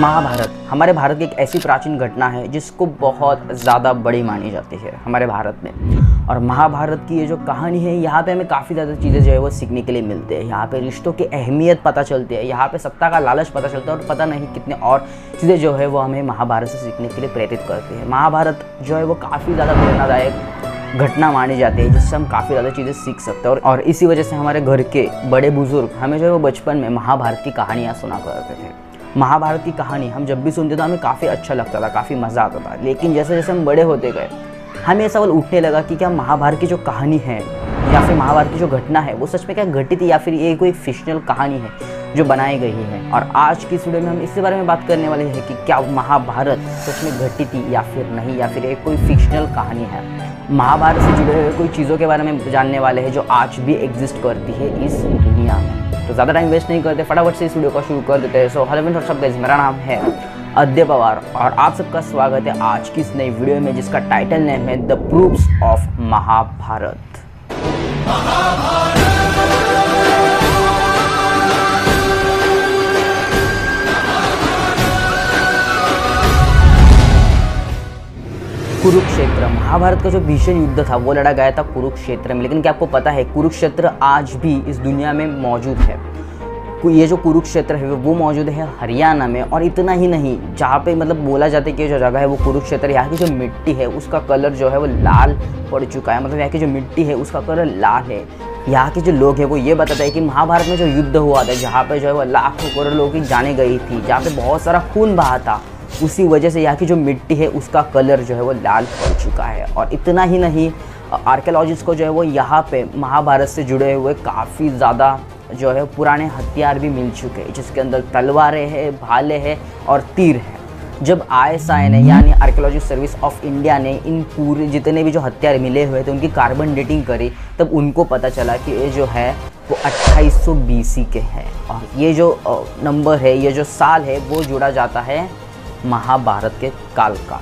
महाभारत। हमारे भारत की एक ऐसी प्राचीन घटना है, जिसको बहुत ज़्यादा बड़ी मानी जाती है हमारे भारत में। और महाभारत की ये जो कहानी है, यहाँ पे हमें काफ़ी ज़्यादा चीज़ें जो है वो सीखने के लिए मिलते हैं। यहाँ पे रिश्तों की अहमियत पता चलती है, यहाँ पे सत्ता का लालच पता चलता है और पता नहीं कितने और चीज़ें जो है वो हमें महाभारत से सीखने के लिए प्रेरित करती है। महाभारत जो है वो काफ़ी ज़्यादा प्रेरणादायक घटना मानी जाती है जिससे हम काफ़ी ज़्यादा चीज़ें सीख सकते हैं। और, और इसी वजह से हमारे घर के बड़े बुज़ुर्ग हमें जो है वो बचपन में महाभारत की कहानियाँ सुना करते थे। महाभारत की कहानी हम जब भी सुनते थे हमें काफ़ी अच्छा लगता था काफ़ी मज़ा आता था। लेकिन जैसे जैसे हम बड़े होते गए हमें ये सवाल उठने लगा कि क्या महाभारत की जो कहानी है या फिर महाभारत की जो घटना है वो सच में क्या घटित या फिर ये कोई फिक्शनल कहानी है? जो बनाई गई है। और आज की इस वीडियो में हम इसके बारे में बात करने वाले हैं कि क्या महाभारत सच में घटी थी या फिर नहीं, या फिर एक कोई फिक्शनल कहानी है। महाभारत से जुड़े हुए कोई चीज़ों के बारे में जानने वाले हैं जो आज भी एग्जिस्ट करती है इस दुनिया में। तो ज़्यादा टाइम वेस्ट नहीं करते, फटाफट से इस वीडियो को शुरू कर देते हैं। सो हेलो फ्रेंड्स सब मेरा नाम है अद्य पवार और आप सबका स्वागत है आज की इस नई वीडियो में जिसका टाइटल नेम है the proofs of Mahabharat. Kurukshetra. Mahabharat का जो भीषण युद्ध था, वो लड़ा गया था कुरुक्षेत्र में। लेकिन क्या आपको पता है, कुरुक्षेत्र आज भी इस दुनिया में मौजूद है। ये जो कुरुक्षेत्र है, वो मौजूद है हरियाणा में। और इतना ही नहीं, जहाँ पे मतलब बोला जाता है कि जो जगह है, वो कुरुक्षेत्र यहाँ की जो मिट्टी है, उसका कलर जो है, वो लाल पड़ चुका है। मतलब यहाँ की जो मिट्टी है, उसका कलर लाल है। यहाँ के जो लोग हैं, वो ये बताते हैं कि महाभारत में जो युद्ध हुआ था, जहाँ पे जो है वो लाखों करोड़ लोगों की जाने गई थी, जहाँ पे बहुत सारा खून बहा था उसी वजह से यहाँ की जो मिट्टी है, उसका कलर जो है वो लाल पड़ चुका है। और इतना ही नहीं आर्कियोलॉजिस्ट को जो है वो यहाँ पे महाभारत से जुड़े हुए काफ़ी ज़्यादा जो है पुराने हथियार भी मिल चुके हैं, जिसके अंदर तलवारें हैं, भाले हैं और तीर हैं। जब आई ने, यानी आर्कियोलॉजी सर्विस ऑफ़ इंडिया ने इन पूरे, जितने भी जो हथियार मिले हुए थे, उनकी कार्बन डेटिंग करी, तब उनको पता चला कि ये जो है, वो 2800 बीसी के हैं। और ये जो नंबर है, ये जो साल है, वो जुड़ा जाता है महाभारत के काल का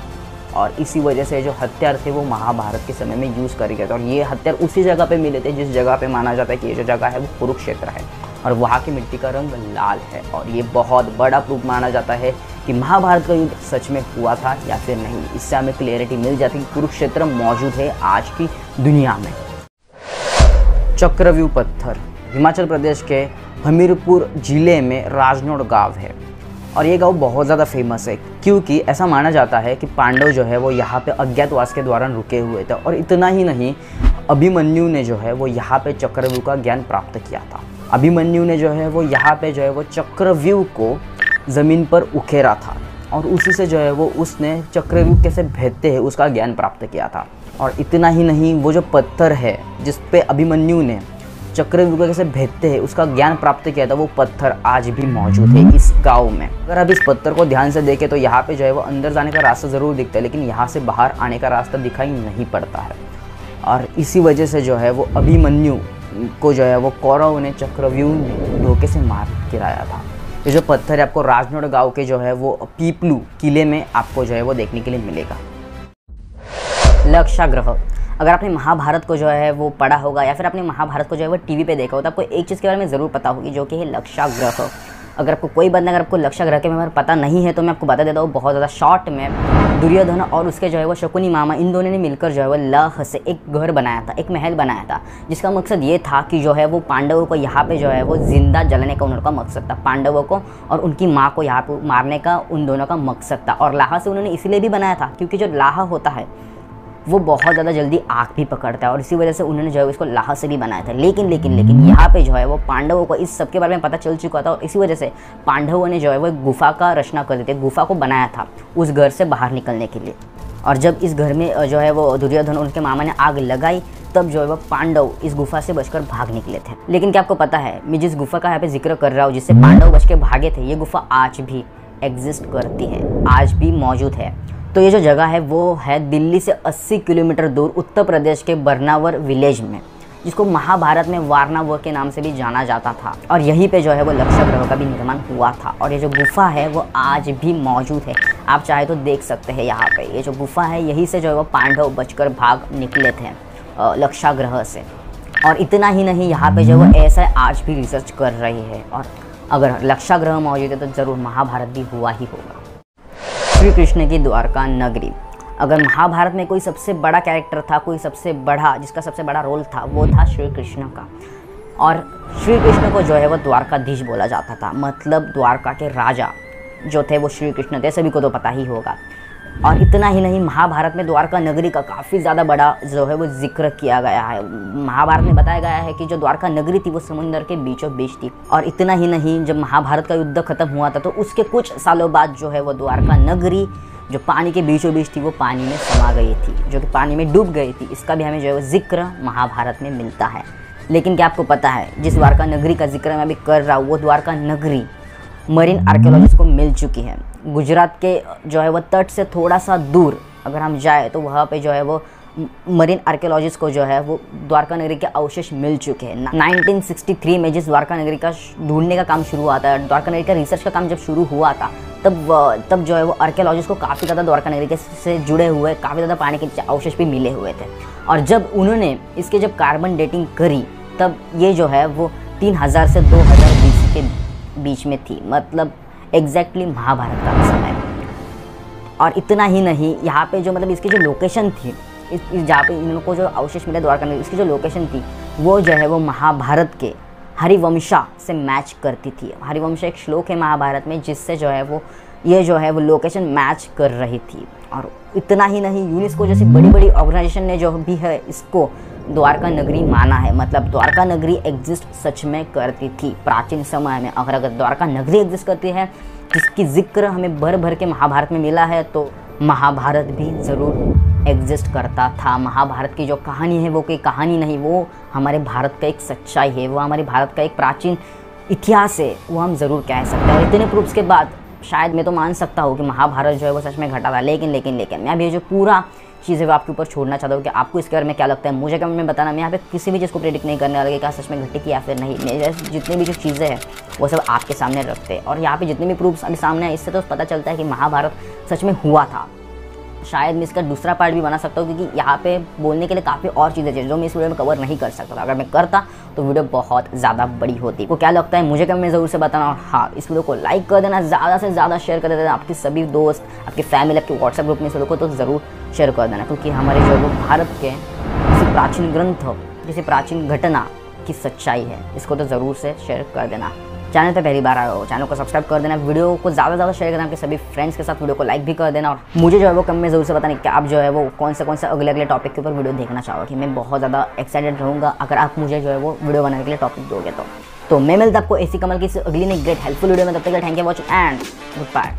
और इसी वजह से जो हथियार थे वो महाभारत के समय में यूज़ करे गए थे। और ये हथियार उसी जगह पे मिले थे जिस जगह पे माना जाता है कि ये जो जगह है वो कुरुक्षेत्र है। और वहाँ की मिट्टी का रंग लाल है। और ये बहुत बड़ा प्रूफ माना जाता है कि महाभारत का युद्ध सच में हुआ था या फिर नहीं। इससे हमें क्लियरिटी मिल जाती है कि कुरुक्षेत्र मौजूद है आज की दुनिया में। चक्रव्यूह पत्थर, हिमाचल प्रदेश के हमीरपुर ज़िले में राजनोड़ गाँव है। और ये गाँव बहुत ज़्यादा फ़ेमस है, क्योंकि ऐसा माना जाता है कि पांडव जो है वो यहाँ पे अज्ञातवास के दौरान रुके हुए थे और इतना ही नहीं, अभिमन्यु ने जो है वो यहाँ पे चक्रव्यूह का ज्ञान प्राप्त किया था। अभिमन्यु ने जो है वो यहाँ पे जो है वो चक्रव्यूह को ज़मीन पर उखेरा था और उसी से जो है वो उसने चक्रव्यूह कैसे भेदते हैं उसका ज्ञान प्राप्त किया था। और इतना ही नहीं, वो जो पत्थर है जिस पे अभिमन्यु ने चक्रव्यूह कैसे भेदते हैं, उसका ज्ञान प्राप्त किया था, वो पत्थर आज भी मौजूद है इस गाँव में। अगर आप इस पत्थर को ध्यान से देखें तो यहाँ पे जो है वो अंदर जाने का रास्ता ज़रूर दिखता है, लेकिन यहाँ से बाहर आने का रास्ता दिखाई नहीं पड़ता है। और इसी वजह से जो है वो अभिमन्यु को जो है वो कौरव ने, चक्रव्यूह धोखे से मार गिराया था। ये जो पत्थर है, आपको राजनोड़ गाँव के जो है वो पीपलू किले में आपको जो है वो देखने के लिए मिलेगा। लक्षाग्रह। अगर आपने महाभारत को जो है वो पढ़ा होगा या फिर आपने महाभारत को जो है वो टीवी पे देखा हो तो आपको एक चीज़ के बारे में ज़रूर पता होगी, जो कि है लक्षाग्रह। अगर आपको कोई बंदा, अगर आपको लक्षाग्रह के बारे में पता नहीं है तो मैं आपको बता देता हूँ, बहुत ज़्यादा शॉर्ट में, दुर्योधन और उसके जो है वो शकुनी मामा, इन दोनों ने मिलकर जो है वो लह से एक घर बनाया था, एक महल बनाया था, जिसका मकसद ये था कि जो है वो पांडवों को यहाँ पे जो है वो ज़िंदा जलने का उनका मकसद था, पांडवों को और उनकी माँ को यहाँ पे मारने का, उन दोनों का मकसद था। और लाहा से उन्होंने इसलिए भी बनाया था, क्योंकि जो लाहा होता है वो बहुत ज़्यादा जल्दी आग भी पकड़ता है और इसी वजह से उन्होंने जो है उसको लाह से भी बनाया था। लेकिन लेकिन लेकिन यहाँ पे जो है वो पांडवों को इस सब के बारे में पता चल चुका था और इसी वजह से पांडवों ने जो है वो गुफा का रचना कर देते गुफा को बनाया था उस घर से बाहर निकलने के लिए। और जब इस घर में जो है वो दुर्योधन उनके मामा ने आग लगाई तब जो है वो पांडव इस गुफा से बचकर भाग निकले थे। लेकिन क्या आपको पता है मैं जिस गुफा का यहाँ पे ज़िक्र कर रहा हूँ जिससे पांडव बच के भागे थे ये गुफा आज भी एग्जिस्ट करती है आज भी मौजूद है। तो ये जो जगह है, वो है दिल्ली से 80 किलोमीटर दूर उत्तर प्रदेश के बरनावर विलेज में, जिसको महाभारत में वारनावर के नाम से भी जाना जाता था। और यहीं पे जो है वो लक्ष्य ग्रह का भी निर्माण हुआ था। और ये जो गुफा है, वो आज भी मौजूद है। आप चाहे तो देख सकते हैं यहाँ पे। ये जो गुफा है, यहीं से जो है वो पांडव बचकर भाग निकले थे लक्षाग्रह से। और इतना ही नहीं, यहाँ पे जो वो ऐसा आज भी रिसर्च कर रही है। और अगर लक्षा ग्रह मौजूद है तो ज़रूर महाभारत भी हुआ ही होगा। श्री कृष्ण की द्वारका नगरी। अगर महाभारत में कोई सबसे बड़ा कैरेक्टर था, कोई सबसे बड़ा, जिसका सबसे बड़ा रोल था, वो था श्री कृष्ण का। और श्री कृष्ण को जो है वो द्वारकाधीश बोला जाता था। मतलब द्वारका के राजा जो थे वो श्री कृष्ण थे, सभी को तो पता ही होगा। और इतना ही नहीं, महाभारत में द्वारका नगरी का काफ़ी ज़्यादा बड़ा जो है वो ज़िक्र किया गया है। महाभारत में बताया गया है कि जो द्वारका नगरी थी वो समुद्र के बीचों बीच थी और इतना ही नहीं, जब महाभारत का युद्ध खत्म हुआ था तो उसके कुछ सालों बाद जो है वो द्वारका नगरी जो पानी के बीचों बीच थी वो पानी में समा गई थी, जो कि पानी में डूब गई थी। इसका भी हमें जो है वो ज़िक्र महाभारत में मिलता है। लेकिन क्या आपको पता है, जिस द्वारका नगरी का ज़िक्र मैं अभी कर रहा हूँ, वो द्वारका नगरी मरीन आर्कियोलॉजिस्ट को मिल चुकी है। गुजरात के जो है वो तट से थोड़ा सा दूर अगर हम जाए तो वहाँ पे जो है वो मरीन आर्कियोलॉजिस्ट को जो है वो द्वारका नगरी के अवशेष मिल चुके हैं। 1963 में जिस द्वारका नगरी का ढूँढने का काम शुरू हुआ था द्वारका नगरी का रिसर्च का काम जब शुरू हुआ था, तब तब जो है वो आर्कियोलॉजिस्ट को काफ़ी ज़्यादा द्वारका नगरी के से जुड़े हुए, काफ़ी ज़्यादा पानी के अवशेष भी मिले हुए थे। और जब उन्होंने इसके जब कार्बन डेटिंग करी, तब ये जो है वो तीन हज़ार से दो हज़ार बीस के बीच में थी। मतलब एग्जैक्टली महाभारत का समय। और इतना ही नहीं, यहाँ पे जो मतलब इसकी जो लोकेशन थी, इस जहाँ पे इनको जो अवशेष मिले द्वारका में, इसकी जो लोकेशन थी, वो जो है वो महाभारत के हरिवंशा से मैच करती थी। हरिवंशा एक श्लोक है महाभारत में, जिससे जो है वो, ये जो है वो लोकेशन मैच कर रही थी। और इतना ही नहीं, यूनिस्को जैसी बड़ी बड़ी ऑर्गेनाइजेशन ने जो भी है इसको द्वारका नगरी माना है। मतलब द्वारका नगरी एग्जिस्ट सच में करती थी प्राचीन समय में। अगर अगर द्वारका नगरी एग्जिस्ट करती है, जिसकी ज़िक्र हमें भर भर के महाभारत में मिला है तो महाभारत भी ज़रूर एग्जिस्ट करता था। महाभारत की जो कहानी है, वो कोई कहानी नहीं, वो हमारे भारत का एक सच्चाई है। वो हमारे भारत का एक प्राचीन इतिहास है, वो हम ज़रूर कह सकते हैं। और इतने प्रूफ्स के बाद शायद मैं तो मान सकता हूँ कि महाभारत जो है वो सच में घटा था लेकिन लेकिन लेकिन, मैं अभी जो पूरा चीज़ है वो आपके ऊपर छोड़ना चाहता हूँ कि आपको इसके बारे में क्या लगता है, मुझे कमेंट में बताना, मैं यहाँ पे किसी भी चीज़ को प्रेडिक्ट नहीं करने वाला कि क्या सच में घटी या फिर नहीं। मेरे जितनी भी जो चीज़ें हैं, वो सब आपके सामने रखते हैं। और यहाँ पे जितने भी प्रूफ्स अभी सामने हैं, इससे तो पता चलता है कि महाभारत सच में हुआ था। शायद मैं इसका दूसरा पार्ट भी बना सकता हूँ, क्योंकि यहाँ पे बोलने के लिए काफ़ी और चीज़ें चाहिए, जो मैं इस वीडियो में कवर नहीं कर सकता अगर मैं करता तो वीडियो बहुत ज़्यादा बड़ी होती। वो क्या लगता है, मुझे कमेंट में ज़रूर से बताना? और हाँ इस वीडियो को लाइक कर देना, ज़्यादा से ज़्यादा शेयर कर देना, आपके सभी दोस्त, आपकी फैमिली आपके व्हाट्सएप ग्रुप में इस वीडियो को तो ज़रूर शेयर कर देना, क्योंकि हमारे जो भारत के किसी प्राचीन ग्रंथ, किसी प्राचीन घटना की सच्चाई है, इसको तो ज़रूर से शेयर कर देना। चैनल पे पहली बार आए हो चैनल को सब्सक्राइब कर देना वीडियो को ज़्यादा से ज़्यादा शेयर करना, आपके सभी फ्रेंड्स के साथ वीडियो को लाइक भी कर देना, और मुझे जो है वो कम में ज़रूर से बताना कि आप जो है वो कौन से कौन से अगले अगले टॉपिक के ऊपर वीडियो देखना चाहोगे मैं बहुत ज़्यादा एक्साइटेड रहूँगा अगर आप मुझे जो है वो वीडियो बनाने के लिए टॉपिक दोगे तो। तो मैं मिलता आपको ऐसी कमल की अगली नहीं ग्रेट हेल्पफुल वीडियो में, तब तक thank you watch and good bye